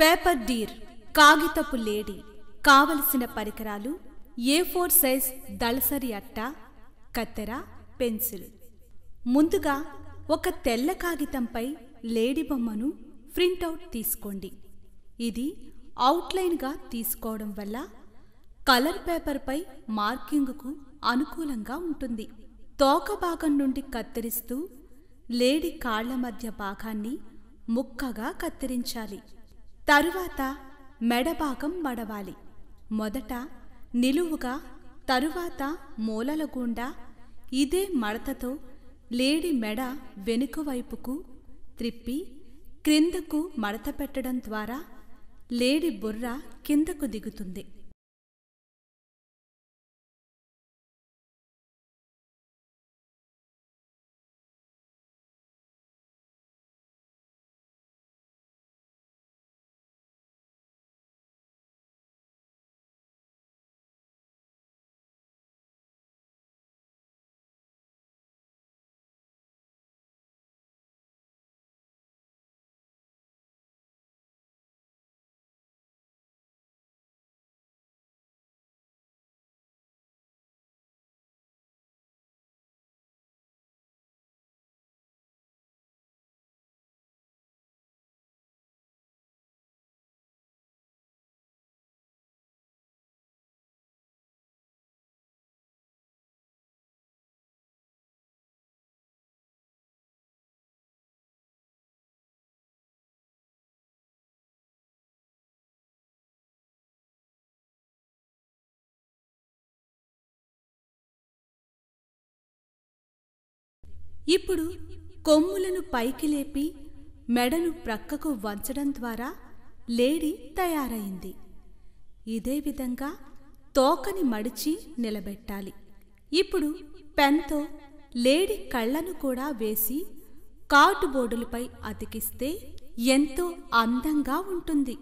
Paper Deere కాగితపు లేడి కావలసిన పరికరాలు ఏ ఫోర్ సైజ్ దళసరి అట్ట కత్తెర పెన్సిల్. ముందుగా ఒక తెల్ల కాగితంపై లేడీ బొమ్మను ప్రింటౌట్ తీసుకోండి. ఇది అవుట్లైన్గా తీసుకోవడం వల్ల కలర్ పేపర్పై మార్కింగ్కు అనుకూలంగా ఉంటుంది. తోక భాగం నుండి కత్తిరిస్తూ లేడీ కాళ్ళ మధ్య భాగాన్ని ముక్కగా కత్తిరించాలి. తరువాత మెడ భాగం మడవాలి. మొదట నిలువుగా తరువాత మూలల గుండా ఇదే మడతతో లేడి మెడ వెనుక వైపుకు త్రిప్పి క్రిందకు మడత పెట్టడం ద్వారా లేడి బుర్ర కిందకు దిగుతుంది. ఇప్పుడు కొమ్ములను పైకి లేపి మెడను ప్రక్కకు వంచడం ద్వారా లేడీ తయారైంది. ఇదే విధంగా తోకని మడిచి నిలబెట్టాలి. ఇప్పుడు పెన్తో లేడీ కళ్ళను కూడా వేసి కార్డు బోర్డులపై అతికిస్తే ఎంతో అందంగా ఉంటుంది.